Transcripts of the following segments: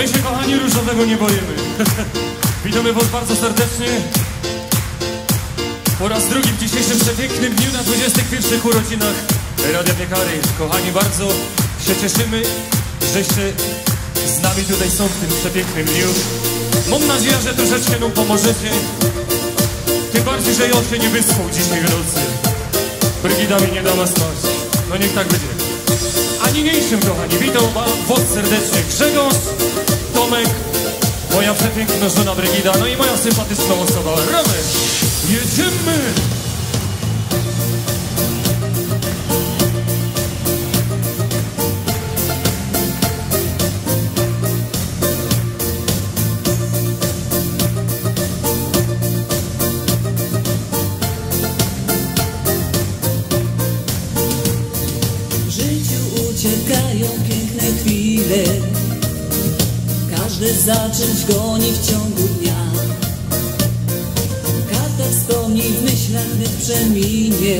My się, kochani, różowego nie boimy. Witamy Was bardzo serdecznie po raz drugi w dzisiejszym przepięknym dniu na 21 urodzinach Radia Piekary. Kochani, bardzo się cieszymy, żeście z nami tutaj są w tym przepięknym dniu. Mam nadzieję, że troszeczkę nam pomożecie. Tym bardziej, że ja się nie wyspał dzisiaj w nocy. Brygida mi nie dała spać. No niech tak będzie. Niniejszym, kochani, witam wa- was serdecznie. Grzegorz, Tomek, moja przepiękna żona Brygida, no i moja sympatyczna osoba, Romek. Jedziemy! Zacząć goni w ciągu dnia. Karta wspomnień w myślach gdy przeminie.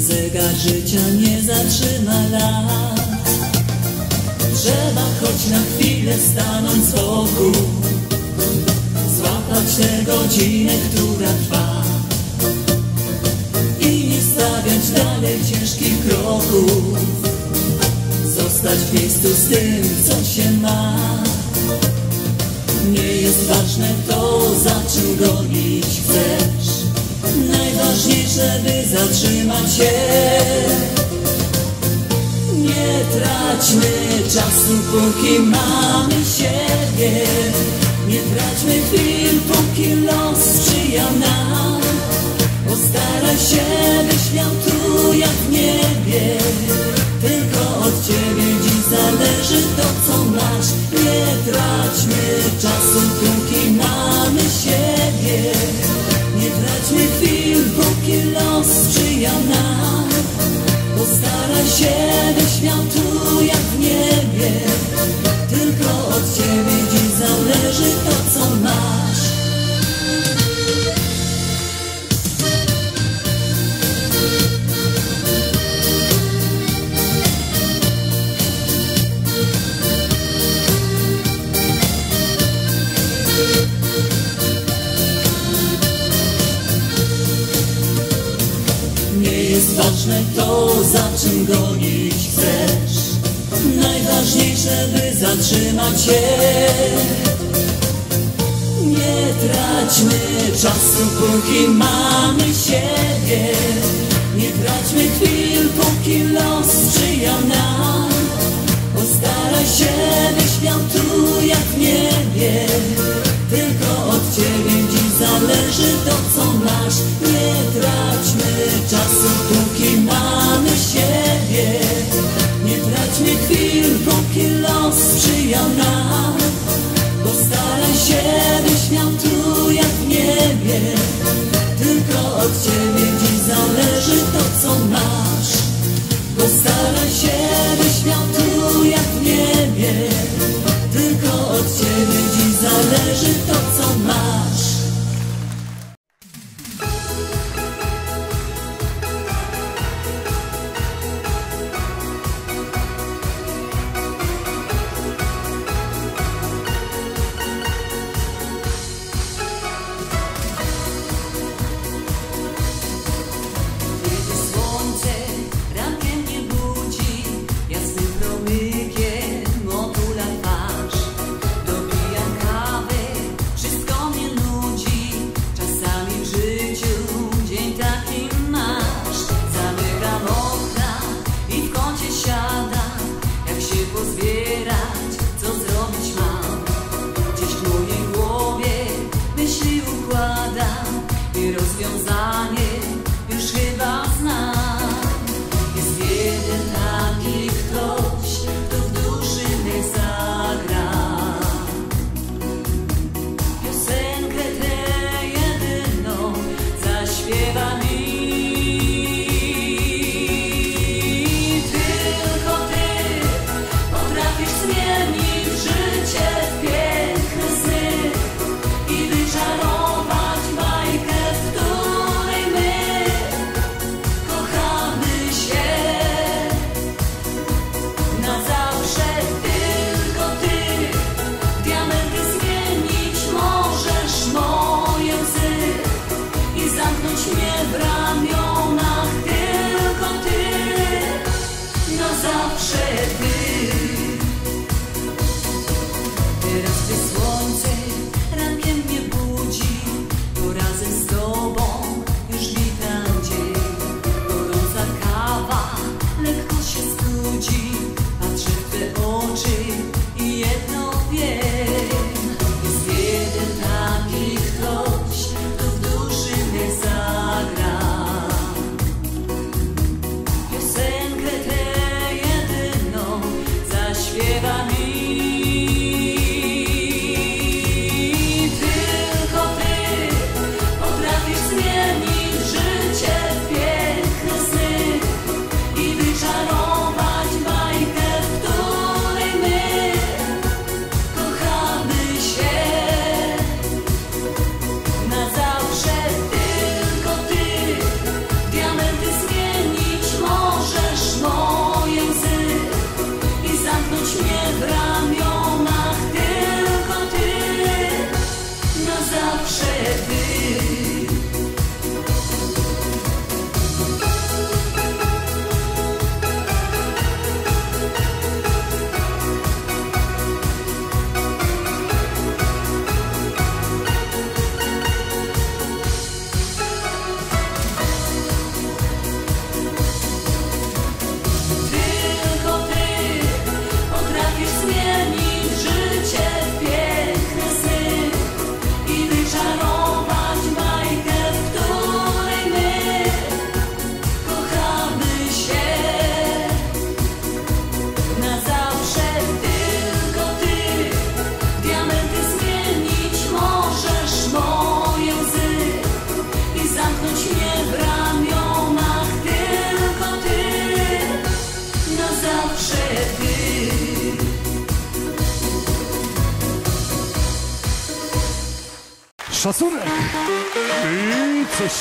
Zegar życia nie zatrzyma lat. Trzeba choć na chwilę stanąć z boku. Złapać tę godzinę, która trwa. I nie stawiać dalej ciężkich kroków. Zostać w miejscu z tym, co się ma. Nie jest ważne to, za czym gonić chcesz. Najważniejsze, by zatrzymać się. Nie traćmy czasu, póki mamy siebie. Nie traćmy chwil, póki los sprzyja nam. Postaraj się, byś miał tu jak w niebie Tylko od ciebie dziś zależy to, co masz Nie traćmy czasu, póki mamy siebie. Nie traćmy chwil, póki los sprzyja nam. Postaraj się, miał od ciebie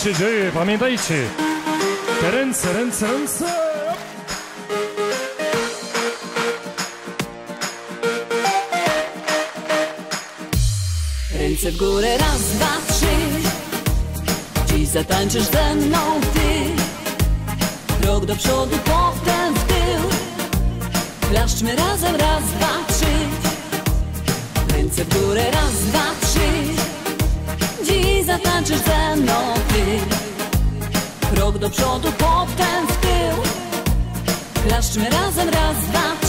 się dzieje, pamiętajcie! Te ręce, ręce, ręce! Ręce w górę, raz, dwa, trzy. Dziś zatańczysz ze mną ty. Krok do przodu, potem w tył. Klaszczmy razem, raz, dwa, trzy. Ręce w górę, raz, dwa, trzy Dziś zatańczysz ze mną ty. Krok do przodu, potem w tył. Klaszczmy razem, raz, dwa, trzy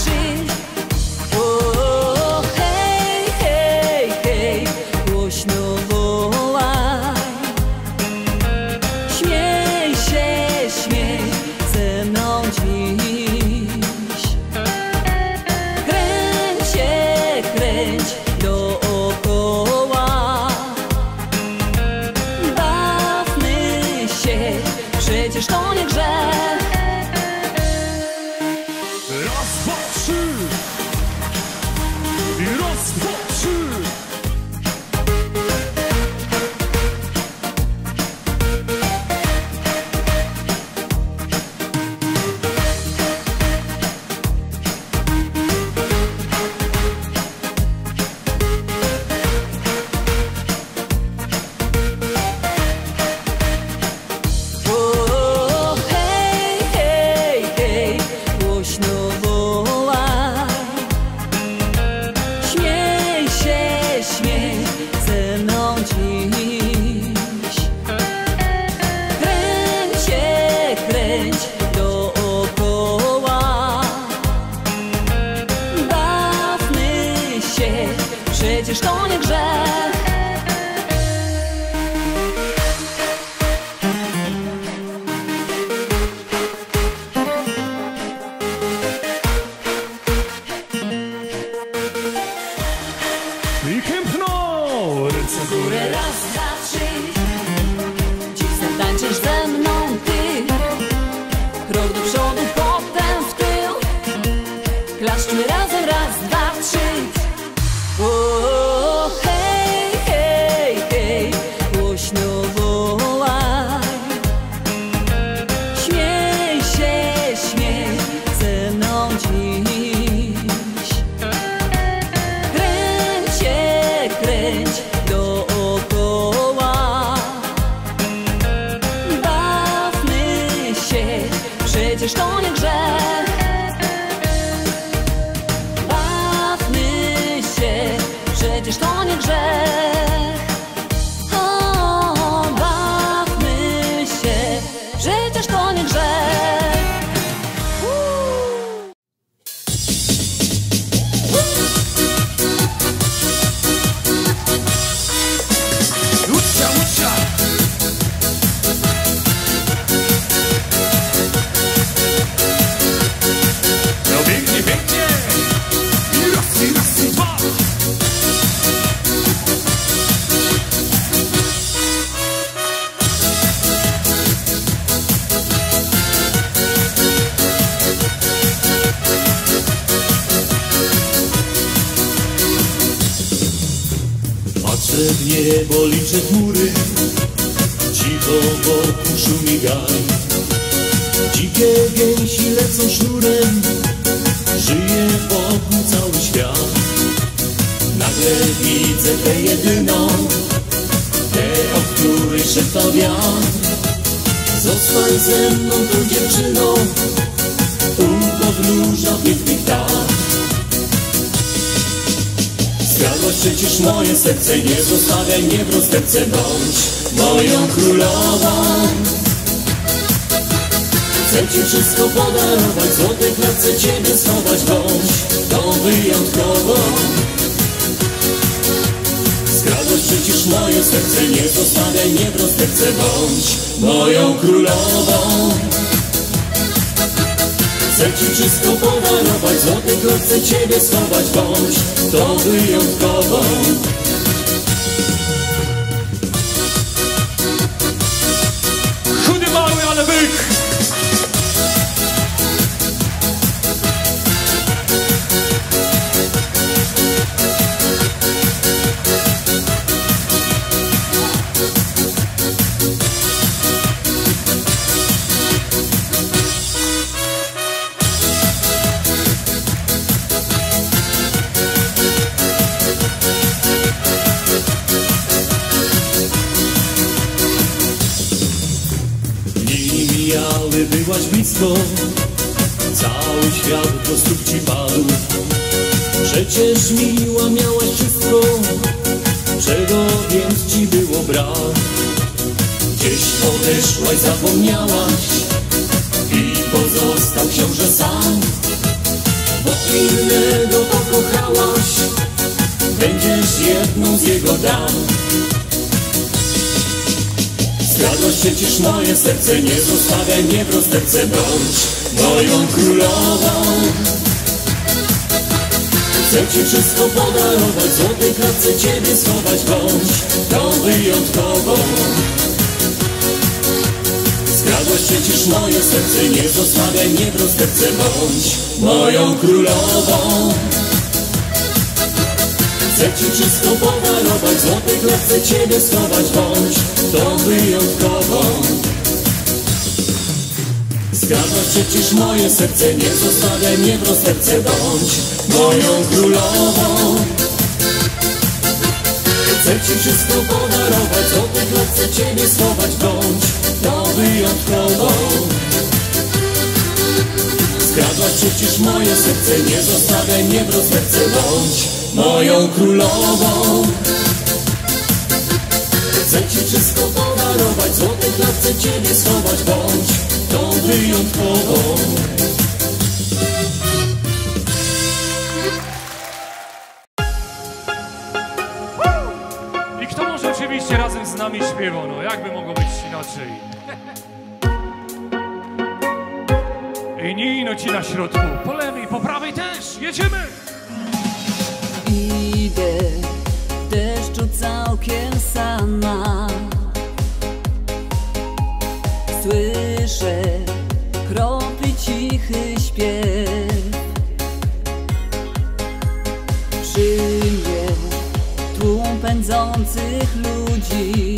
W niebo, liczę chmury Cicho wokół szumi gaj Dzikie gęsi lecą sznurem. Żyje wokół cały świat. Nagle widzę tę jedyną. Tę, o której szepta wiatr. Zostań ze mną tą dziewczyną. U podnóża pięknych targ Skradłaś przecież moje serce, nie zostawiaj mnie w rozterce, bądź moją królową. Chcę ci wszystko podarować, w złotej klatce ciebie schować, bądź tą wyjątkową. Skradłaś przecież moje serce, nie zostawiaj mnie w rozterce, bądź moją królową. Chcę ci wszystko podarować, w złotej klatce ciebie schować, bądź to wyjątkową. Moje serce Nie zostawiaj mnie w rozterce Bądź moją królową Chcę ci wszystko podarować, w złotej klatce ciebie schować bądź tą wyjątkową. Zgadłaś przecież moje serce, nie zostawiaj mnie w rozterce, bądź moją królową. Chcę ci wszystko podarować, w złotej klatce ciebie schować bądź tą wyjątkową. Zgadłaś przecież moje serce, nie zostawiaj mnie w rozterce, bądź moją królową. Chcę ci wszystko podarować, złote klatce ciebie schować, bądź tą wyjątkową. Zgadłaś przecież moje serce, nie zostawiaj mnie w rozterce, bądź moją królową. Chcę ci wszystko podarować, złote klatce ciebie schować, bądź tą wyjątkową. I kto może oczywiście razem z nami śpiewał? No jakby mogło być inaczej? I Nino ci na środku, po lewej, po prawej też, jedziemy! Idę deszczu całkiem sama cichy śpiew. Przy mnie tłum pędzących ludzi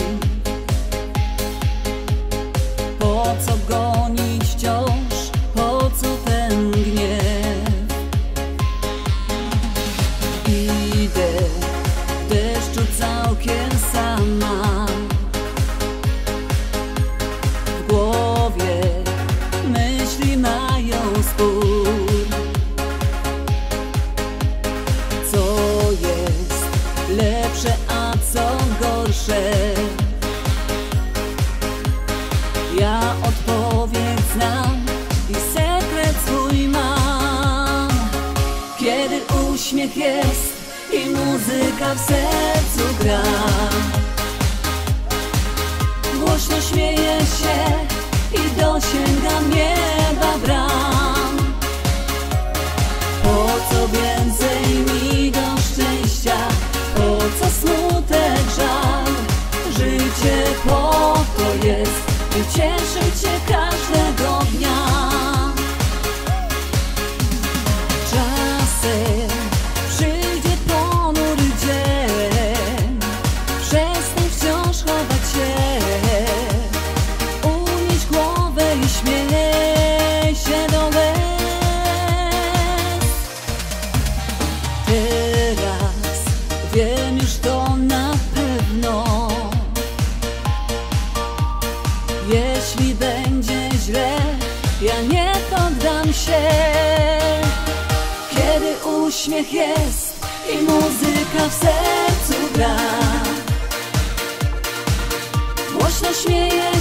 uśmiech jest i muzyka w sercu gra. Głośno śmieje się i dosięgam nieba bram. Po co więcej mi do szczęścia, po co smutek, żal? Życie po to jest, by cieszyć się każdego dnia. Uśmiech jest i muzyka w sercu gra. Głośno śmieje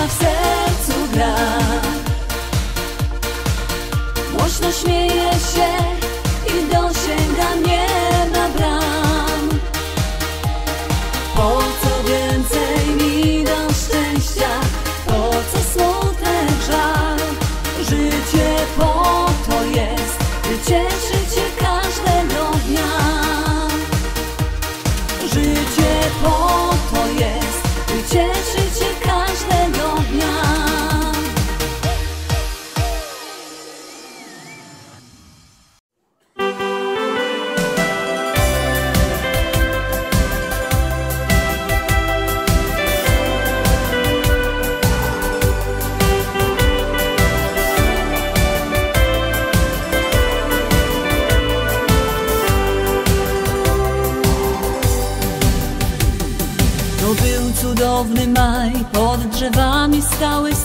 muzyka w sercu gra. Głośno śmieje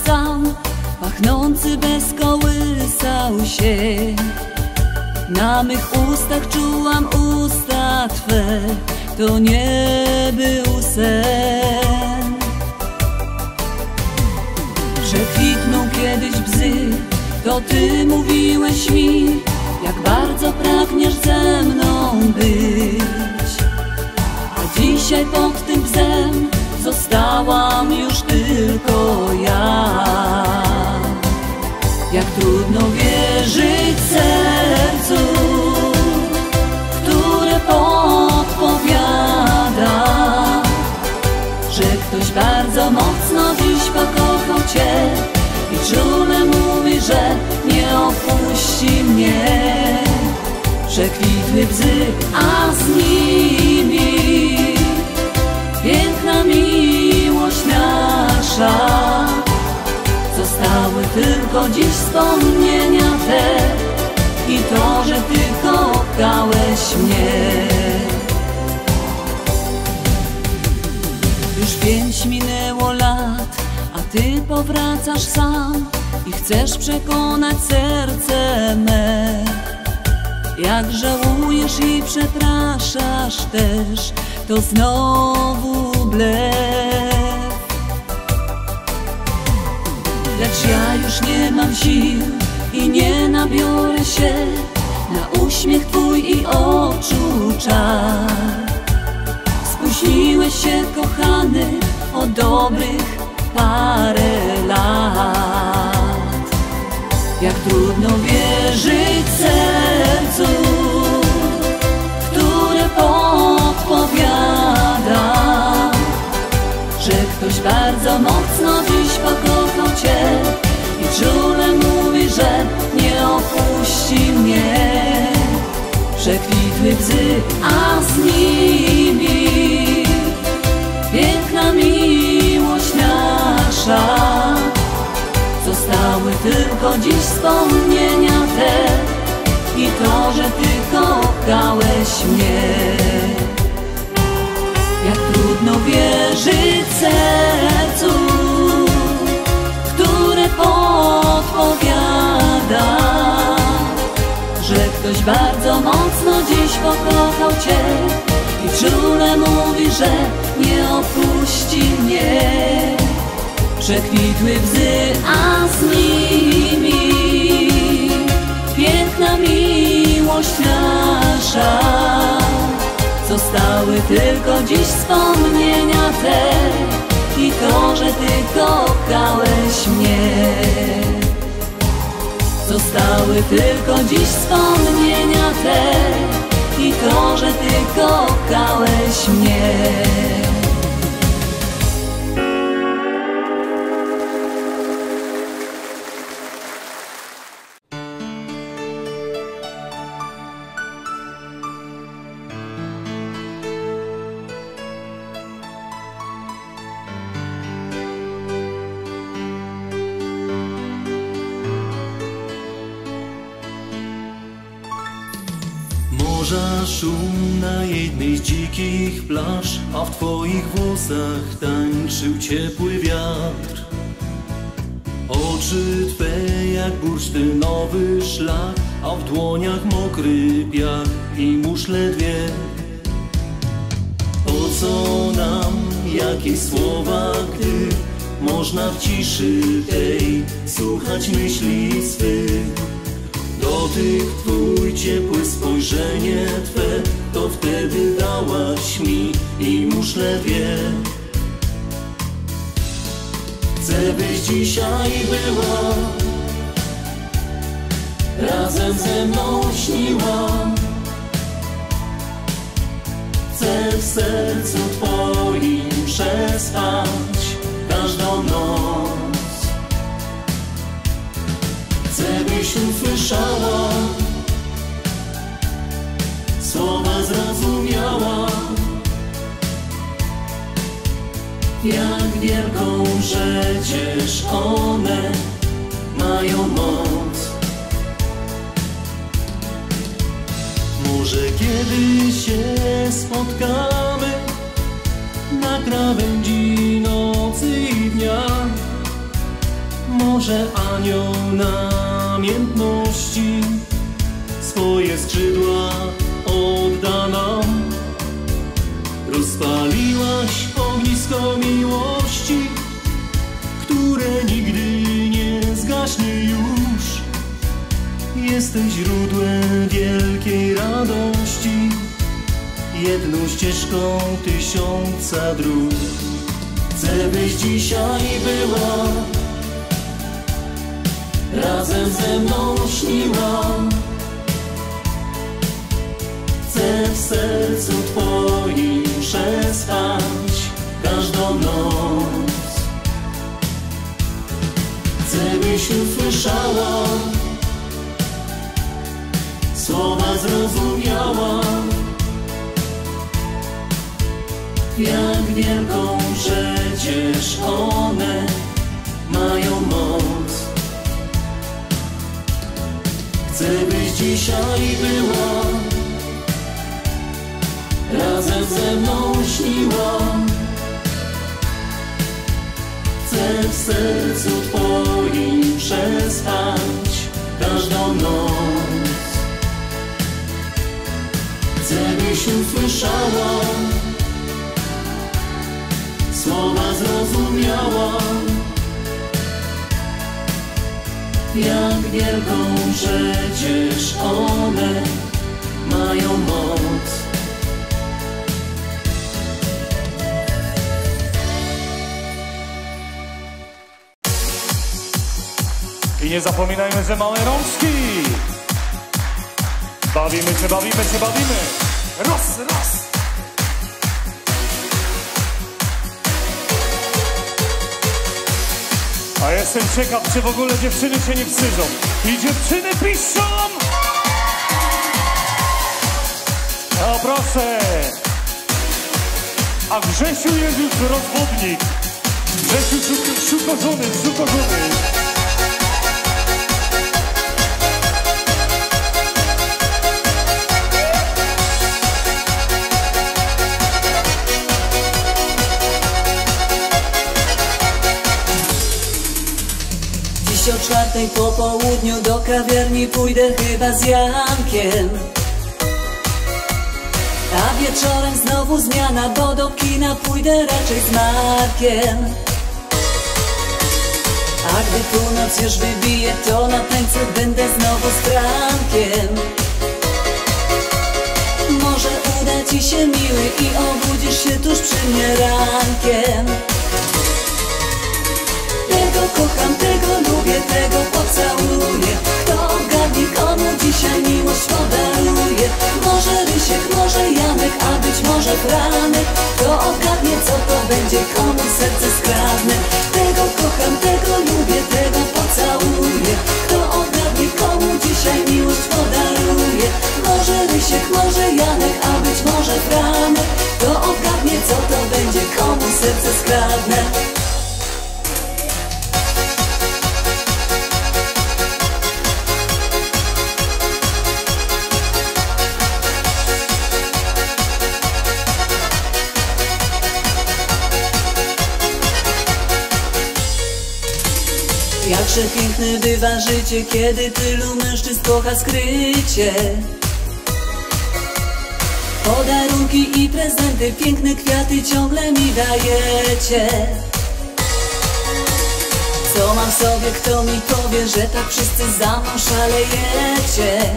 sam Pachnący bez kołysał się. Na mych ustach czułam usta Twe To nie był sen. Że kwitną kiedyś bzy To Ty mówiłeś mi Jak bardzo pragniesz ze mną być. A dzisiaj pod tym bzem Zostałam już tylko ja. Jak trudno wierzyć sercu Które podpowiada Że ktoś bardzo mocno dziś pokochał Cię I czule mówi, że nie opuści mnie. Przekwitły bzy, a tylko dziś wspomnienia te I to, że Ty kochałeś mnie. Już pięć minęło lat, a Ty powracasz sam I chcesz przekonać serce me. Jak żałujesz i przepraszasz też To znowu blef Lecz ja już nie mam sił i nie nabiorę się Na uśmiech Twój i oczu czar Spóźniłeś się kochany o dobrych parę lat. Jak trudno wierzyć sercu, ktoś bardzo mocno dziś pokochał Cię i czule mówi, że nie opuści mnie. Przekwitły bzy, a z nimi piękna miłość nasza. Zostały tylko dziś wspomnienia te i to, że Ty kochałeś mnie. Trudno wierzyć sercu, które podpowiada, że ktoś bardzo mocno dziś pokochał Cię i czule mówi, że nie opuści mnie. Przekwitły bzy, a z nimi piękna miłość nasza. Zostały tylko dziś wspomnienia te I to, że Ty kochałeś mnie. Zostały tylko dziś wspomnienia te I to, że Ty kochałeś mnie w twoich włosach tańczył ciepły wiatr. Oczy twe jak bursztynowy szlak, a w dłoniach mokry piach i muszle dwie. Po co nam jakieś słowa, gdy można w ciszy tej słuchać myśli swych? Dotyk Twój, ciepłe spojrzenie Twe Wtedy dałaś mi i muszle wie. Chcę byś dzisiaj była. Razem ze mną śniła. Chcę w sercu Twoim przespać każdą noc. Chcę byś usłyszała słowa zrozumiała, jak wielką przecież one mają moc. Może kiedy się spotkamy na krawędzi nocy i dnia, może anioł namiętności swoje skrzydła odda nam. Rozpaliłaś ognisko miłości, które nigdy nie zgaśnie już. Jesteś źródłem wielkiej radości, jedną ścieżką tysiąca dróg. Chcę byś dzisiaj była, razem ze mną śniła. W sercu Twoim przespać każdą noc. Chcę byś usłyszała, słowa zrozumiała. Jak wielką przecież one mają moc. Chcę byś dzisiaj była, razem ze mną śniła. Chcę w sercu Twoim przespać każdą noc. Chcę byś usłyszała, słowa zrozumiała. Jak wielką przecież one mają moc. Nie zapominajmy, że małe rączki. Bawimy się, bawimy się, bawimy. Raz, raz. A jestem ciekaw, czy w ogóle dziewczyny się nie wstydzą. I dziewczyny piszą! No proszę. A Grzesiu jest już rozwodnik. Grzesiu szuk- szukorzony, szukorzony. O czwartej po południu do kawiarni pójdę chyba z Jankiem. A wieczorem znowu zmiana, bo do kina pójdę raczej z Markiem. A gdy północ już wybije, to na tańcu będę znowu z Frankiem. Może uda ci się miły i obudzisz się tuż przy mnie rankiem kocham, tego lubię, tego pocałuję. Kto ogarnie, komu dzisiaj miłość podaruje. Może Rysiek, może Janek, a być może Franek. Kto ogarnie, co to będzie, komu serce skradnę Tego kocham, tego lubię, tego pocałuję. Kto ogarnie, komu dzisiaj miłość podaruje. Może Rysiek, może Janek, a być może Franek. Kto ogarnie, co to będzie, komu serce skradnę Jakże piękne bywa życie, kiedy tylu mężczyzn kocha skrycie. Podarunki i prezenty, piękne kwiaty ciągle mi dajecie. Co mam w sobie, kto mi powie, że tak wszyscy za mną szalejecie?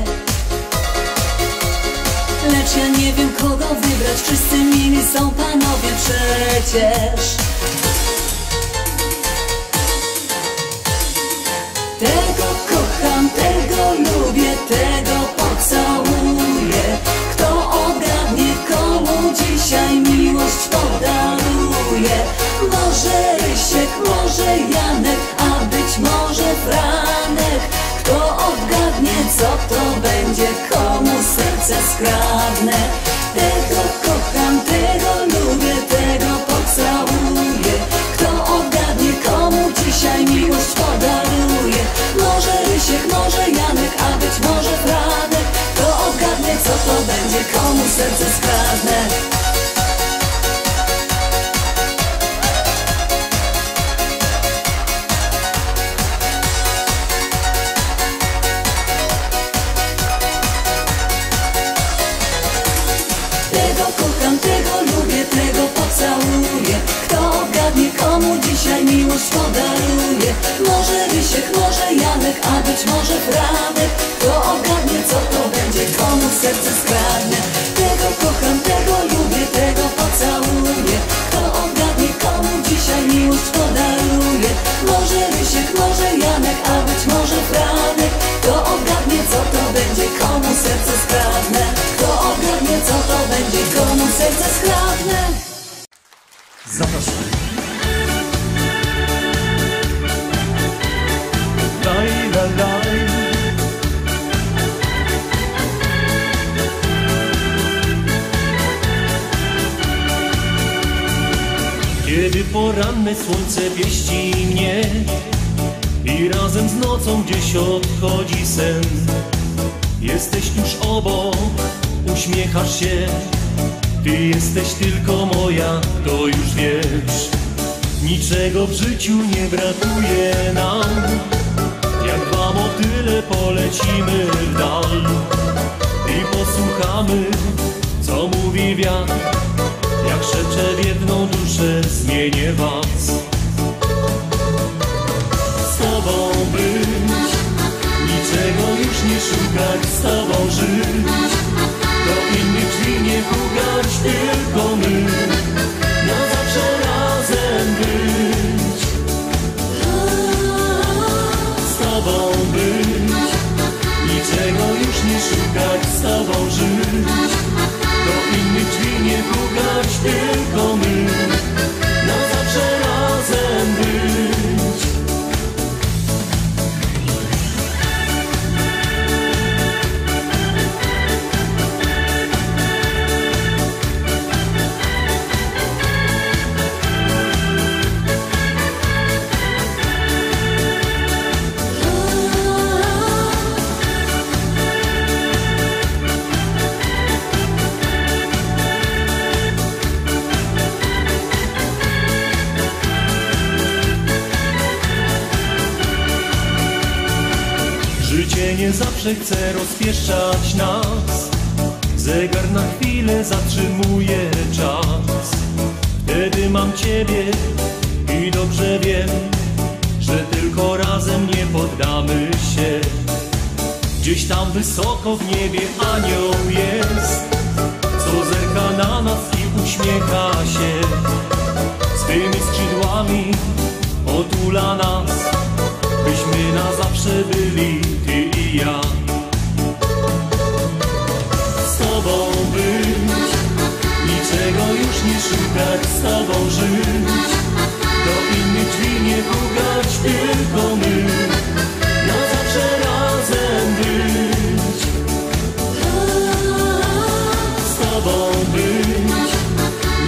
Lecz ja nie wiem kogo wybrać, wszyscy mili są panowie przecież Tego kocham, tego lubię, tego pocałuję. Kto ogarnie, komu dzisiaj miłość podaruje? Może Rysiek, może Janek, a być może Franek. Kto odgadnie, co to będzie, komu serce skradnę? Tego kocham, tego lubię, Może Rysiek, może Janek, a być może Franek. Kto odgadnie, co to będzie, komu serce skradnę serce skradnę Tego kocham, tego lubię, tego pocałuję. Kto odgadnie komu dzisiaj miłość podaruje Może Rysiek, może Janek, a być może Franek. Kto odgadnie co to będzie, komu serce skradnę poranne słońce pieści mnie I razem z nocą gdzieś odchodzi sen. Jesteś tuż obok, uśmiechasz się Ty jesteś tylko moja, to już wiesz. Niczego w życiu nie brakuje nam Jak dwa motyle polecimy w dal. I posłuchamy, co mówi wiatr jak szepcze w jedną duszę, zmienię was. Z tobą być Niczego już nie szukać, z tobą żyć. Do innych drzwi nie pukać, tylko my. Na zawsze razem być. Z tobą być Niczego już nie szukać, z tobą żyć. Do innych drzwi nie pukać, tylko my Na Nie szukać Z tobą żyć. Do innych drzwi nie pukać Tylko my. Na zawsze razem być. Z tobą być.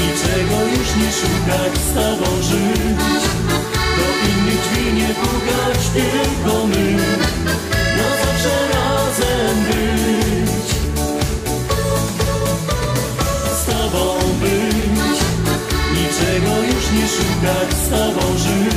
Niczego już nie szukać Z tobą żyć. Do innych drzwi nie pukać, tylko my szukać, z tobą żyć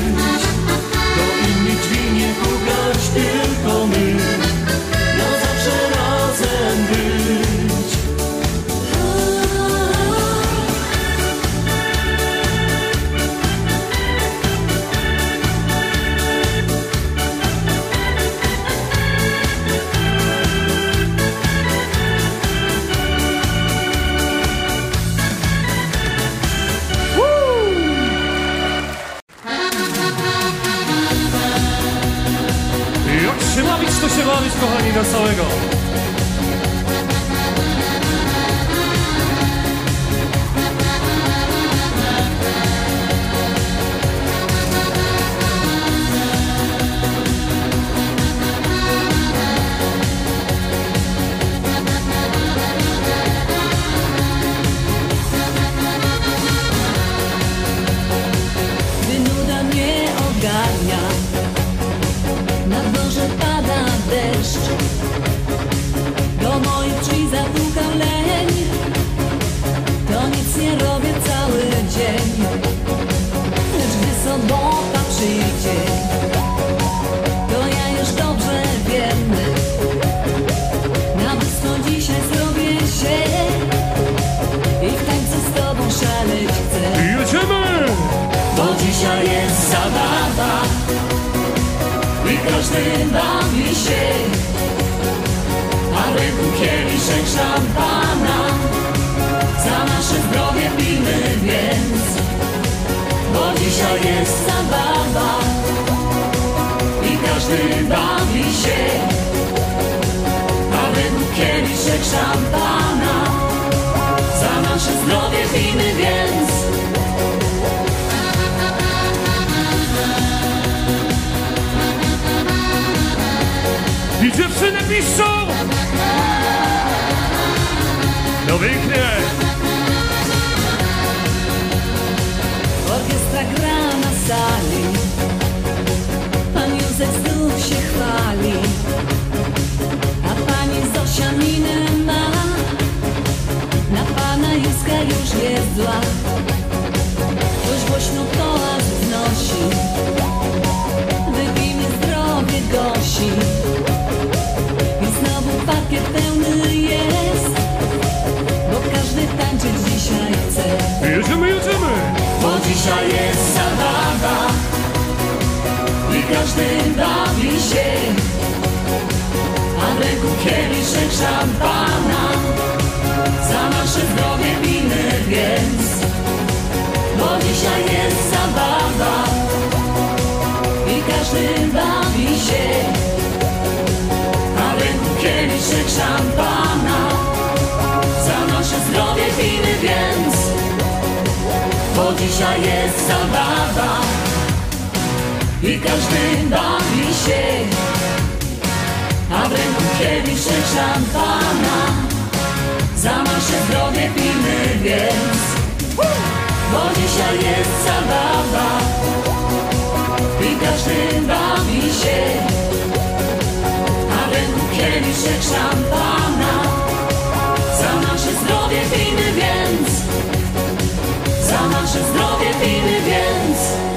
bawi się, a rynku kieliszek szampana. Za nasze zdrowie pijmy więc, bo dzisiaj jest zabawa i każdy bawi się, a rynku kieliszek szampana. Za nasze zdrowie pijmy więc. Dziewczyny piszczą! No pięknie! Orkiestra gra na sali. Pan Józef znów się chwali. A pani Zosia minę ma. Na pana Józka już jest zła. Ktoś głośno toast wznosi Wypijmy zdrowie Gosi pełny jest Bo każdy tańczyć dzisiaj chce Jedziemy, jedziemy! bo dzisiaj jest zabawa i każdy bawi się, a ręku kieliszek szampana. Za nasze zdrowie pijmy więc, bo dzisiaj jest zabawa i każdy bawi się, kieliszek szampana. Za nasze zdrowie pijmy więc bo dzisiaj jest zabawa i każdy bawi się, a w ręku kieliszek szampana. Za nasze zdrowie pijmy więc, bo dzisiaj jest zabawa i każdy bawi się, kieliszek szampana. Za nasze zdrowie pijmy więc, za nasze zdrowie pijmy więc.